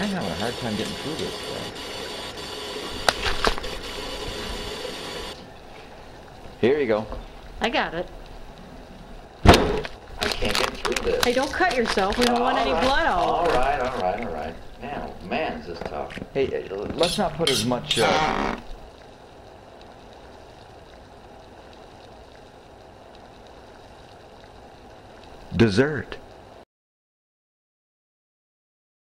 I'm having a hard time getting through this thing. Here you go. I got it. I can't get through this. Hey, don't cut yourself. We don't want any blood all over. All right, all right, all right. Man, oh, man, is this tough. Hey, let's not put as much. Uh... Dessert.